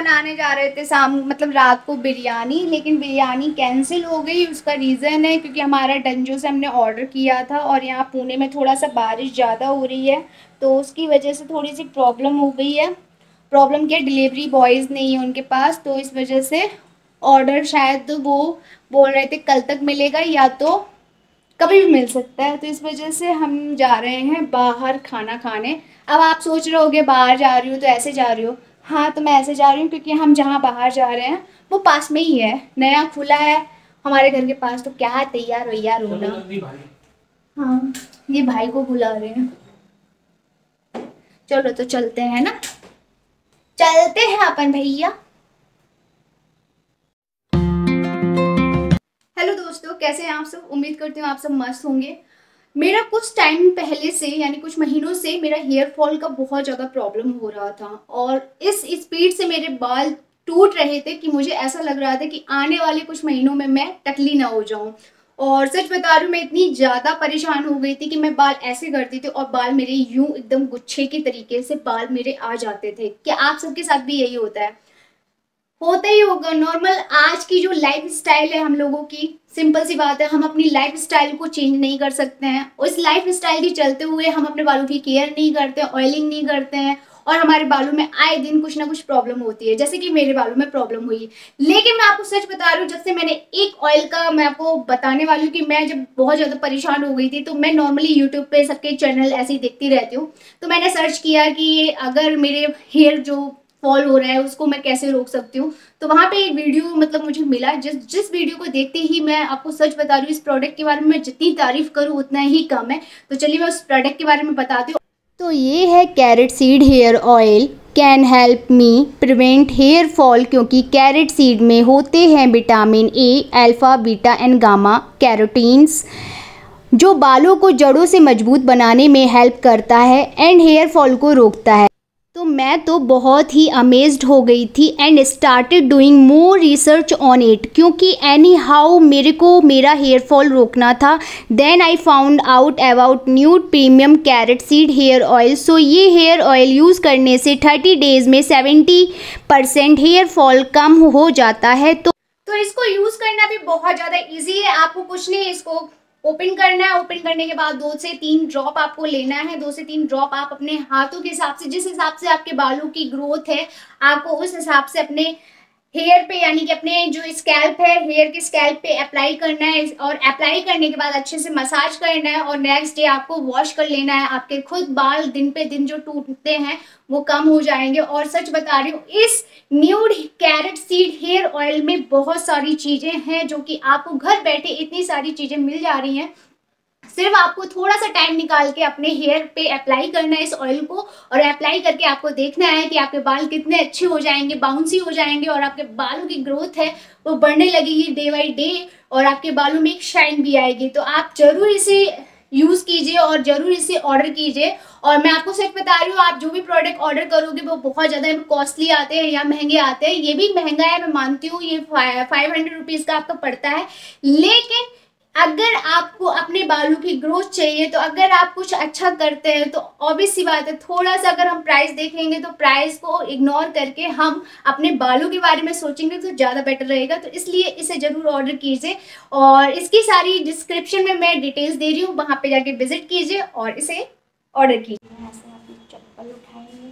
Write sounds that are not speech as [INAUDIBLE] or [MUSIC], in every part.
बनाने जा रहे थे शाम मतलब रात को बिरयानी, लेकिन बिरयानी कैंसिल हो गई। उसका रीज़न है, क्योंकि हमारा डंजो से हमने ऑर्डर किया था और यहाँ पुणे में थोड़ा सा बारिश ज़्यादा हो रही है तो उसकी वजह से थोड़ी सी प्रॉब्लम हो गई है। प्रॉब्लम क्या? डिलीवरी बॉयज़ नहीं है उनके पास तो इस वजह से ऑर्डर शायद वो बोल रहे थे, कल तक मिलेगा या तो कभी भी मिल सकता है। तो इस वजह से हम जा रहे हैं बाहर खाना खाने। अब आप सोच रहे होगे बाहर जा रही हो तो ऐसे जा रही हो। हाँ तो मैं ऐसे जा रही हूँ क्योंकि हम जहाँ बाहर जा रहे हैं वो पास में ही है। नया खुला है। हमारे घर के पास तो क्या तैयार वैयार होना हाँ ये भाई को बुला रहे हैं। चलो तो चलते हैं ना? चलते हैं अपन भैया। हेलो दोस्तों कैसे हैं आप सब? उम्मीद करती हूँ आप सब मस्त होंगे। मेरा कुछ टाइम पहले से, यानी कुछ महीनों से मेरा हेयर फॉल का बहुत ज़्यादा प्रॉब्लम हो रहा था और इस स्पीड से मेरे बाल टूट रहे थे कि मुझे ऐसा लग रहा था कि आने वाले कुछ महीनों में मैं टकली ना हो जाऊँ। और सच बता रही हूँ, मैं इतनी ज़्यादा परेशान हो गई थी कि मैं बाल ऐसे करती थी और बाल मेरे यूँ एकदम गुच्छे के तरीके से बाल मेरे आ जाते थे। क्या आप सबके साथ भी यही होता है? होता ही होगा। नॉर्मल आज की जो लाइफ स्टाइल है हम लोगों की सिंपल सी बात है, हम अपनी लाइफ स्टाइल को चेंज नहीं कर सकते हैं। उस लाइफ स्टाइल के चलते हुए हम अपने बालों की केयर नहीं करते ऑयलिंग नहीं करते हैं। और हमारे बालों में आए दिन कुछ ना कुछ प्रॉब्लम होती है, जैसे कि मेरे बालों में प्रॉब्लम हुई। लेकिन मैं आपको सच बता रही हूँ, जब से मैंने एक ऑयल का मैं आपको बताने वाली हूँ कि मैं जब बहुत ज़्यादा परेशान हो गई थी तो मैं नॉर्मली यूट्यूब पे सबके चैनल ऐसे ही देखती रहती हूँ। तो मैंने सर्च किया कि अगर मेरे हेयर जो फॉल हो रहा है, उसको मैं कैसे रोक सकती हूँ? तो वहाँ पे एक वीडियो मतलब मुझे मिला, जिस जिस वीडियो को देखते ही मैं आपको सच बता रही हूँ, इस प्रोडक्ट के बारे में जितनी तारीफ़ करूँ, उतना ही कम है। तो चलिए मैं उस प्रोडक्ट के बारे में बताती हूँ। तो ये है carrot seed hair oil can help me prevent hair fall क्योंकि कैरेट सीड में होते हैं vitamin A alpha beta and gamma carotenes जो बालों को जड़ों से मज़बूत बनाने में हेल्प करता है एंड हेयर फॉल को रोकता है। तो मैं तो बहुत ही अमेज्ड हो गई थी and started doing more research on it क्योंकि एनी हाउ मेरे को मेरा हेयर फॉल रोकना था। Then I found out about nude premium carrot seed hair oil so ये हेयर ऑयल यूज़ करने से थर्टी डेज़ में सेवेंटी परसेंट हेयर फॉल कम हो जाता है। तो तो इसको यूज़ करना भी बहुत ज़्यादा ईजी है। आपको कुछ नहीं इसको ओपन करना है, ओपन करने के बाद दो से तीन ड्रॉप आपको लेना है, दो से तीन ड्रॉप आप अपने हाथों के हिसाब से, जिस हिसाब से आपके बालों की ग्रोथ है, आपको उस हिसाब से अपने हेयर पे, यानी कि अपने जो स्कैल्प है, हेयर के स्कैल्प पे अप्लाई करना है, और अप्लाई करने के बाद अच्छे से मसाज करना है, और नेक्स्ट डे आपको वॉश कर लेना है, आपके खुद बाल दिन पे दिन जो टूटते हैं, वो कम हो जाएँगे। और सच बता रही हूँ, इस nude carrot seed hair oil में बहुत सारी चीज़ें हैं, जो कि आपको घर बैठे इतनी सारी चीज़ें मिल जा रही हैं सिर्फ़ आपको थोड़ा सा टाइम निकाल के अपने हेयर पे अप्लाई करना है इस ऑयल को और अप्लाई करके आपको देखना है कि आपके बाल कितने अच्छे हो जाएँगे बाउंसी हो जाएँगे और आपके बालों की ग्रोथ है, वो बढ़ने लगेगी डे बाई डे और आपके बालों में एक शाइन भी आएगी। तो आप ज़रूर इसे यूज़ कीजिए और ज़रूर इसे ऑर्डर कीजिए। और मैं आपको सच बता रही हूँ, आप जो भी प्रोडक्ट ऑर्डर करोगे, वो बहुत ज़्यादा कॉस्टली आते हैं या महँगे आते हैं। ये भी महँगा है, मैं मानती हूँ, ये फाइव हंड्रेड रुपीज़ का आपका पड़ता है। लेकिन अगर अपने बालों की ग्रोथ चाहिए तो अगर आप कुछ अच्छा करते हैं तो ऑब्वियस सी बात है थोड़ा सा अगर हम प्राइस देखेंगे तो प्राइस को इग्नोर करके हम अपने बालों के बारे में सोचेंगे तो ज़्यादा बेटर रहेगा। तो इसलिए इसे ज़रूर ऑर्डर कीजिए और इसकी सारी डिस्क्रिप्शन में मैं डिटेल्स दे रही हूँ, वहाँ पर जाके विज़िट कीजिए और इसे ऑर्डर कीजिए। चप्पल उठाएँगे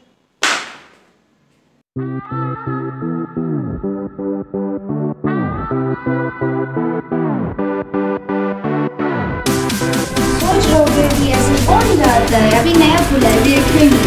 जाता है अभी नया खुला है देखेंगे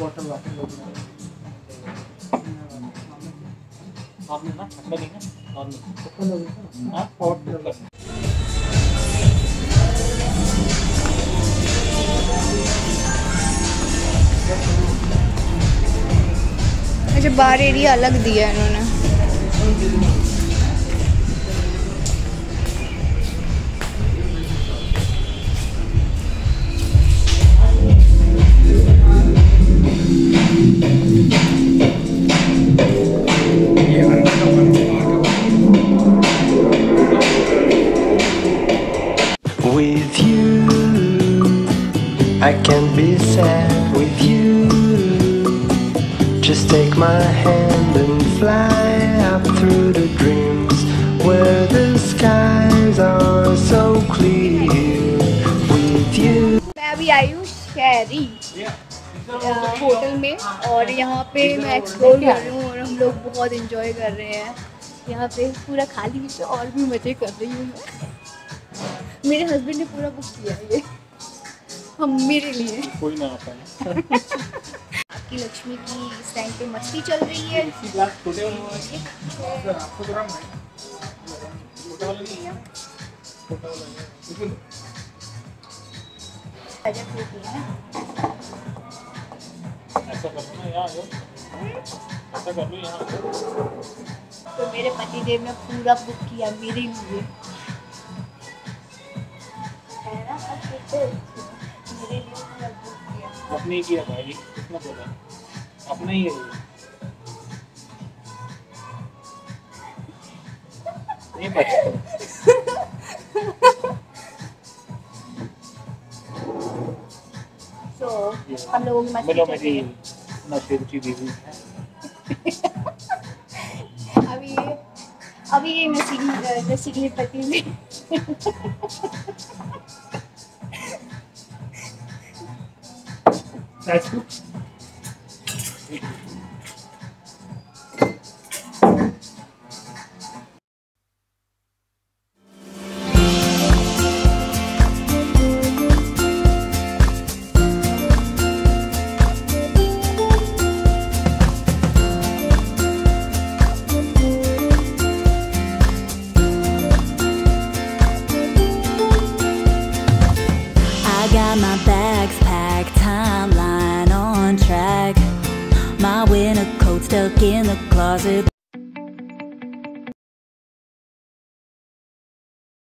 बॉटल वाटर ना ठंडा नहीं ना नॉर्मल अच्छा बार एरिया अलग दिया है इन्होंने। With you, I can be sad with you. Just take my hand and fly up through the dreams where the skies are so clear. With you, Baby, are you scary? Yeah. और यहाँ पे मैं explore कर रही हूँ और हम लोग बहुत इंजॉय कर रहे हैं। यहाँ पे पूरा खाली है और भी मज़े कर रही हूँ मैं। मेरे हस्बैंड ने पूरा बुक किया है ये। हम मेरे लिए। कोई ना आता है। आपकी लक्ष्मी की इस टाइम पे मस्ती चल रही है। छोटे ऐसा कर लो यहाँ ऐसा कर लो यहाँ तो मेरे पति देव ने? पूरा बुक किया मेरे लिए अपने ही किया भाई कितना बोला? अपना ही है ये। नहीं पता। [LAUGHS] हम लोगों की मस्ती की बीवी है अभी अभी ये नसीली नसीली पति में That's good. In the closet.